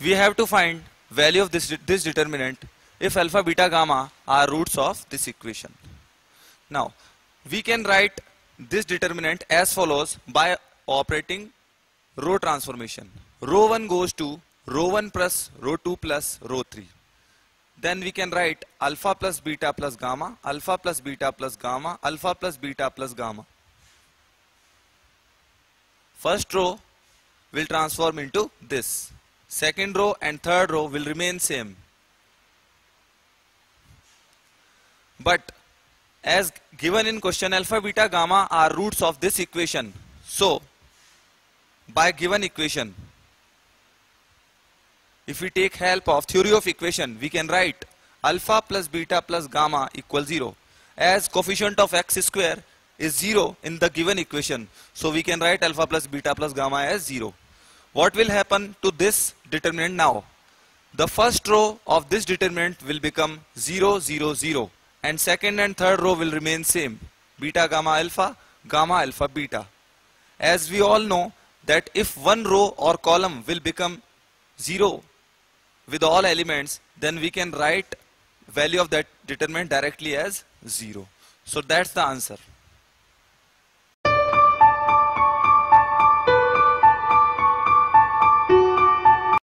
we have to find value of this, this determinant if alpha, beta, gamma are roots of this equation. Now, we can write this determinant as follows by operating row transformation. Row 1 goes to row 1 plus row 2 plus row 3. Then we can write alpha plus beta plus gamma, alpha plus beta plus gamma, alpha plus beta plus gamma. First row will transform into this. Second row and third row will remain same. But as given in question alpha, beta, gamma are roots of this equation. So, by given equation, if we take help of theory of equation, we can write alpha plus beta plus gamma equals 0. As coefficient of x square is 0 in the given equation. So we can write alpha plus beta plus gamma as 0. What will happen to this determinant now? The first row of this determinant will become 0, 0, 0 and second and third row will remain same. Beta gamma alpha gamma alpha beta. As we all know that if one row or column will become 0 with all elements then we can write value of that determinant directly as 0 so that's the answer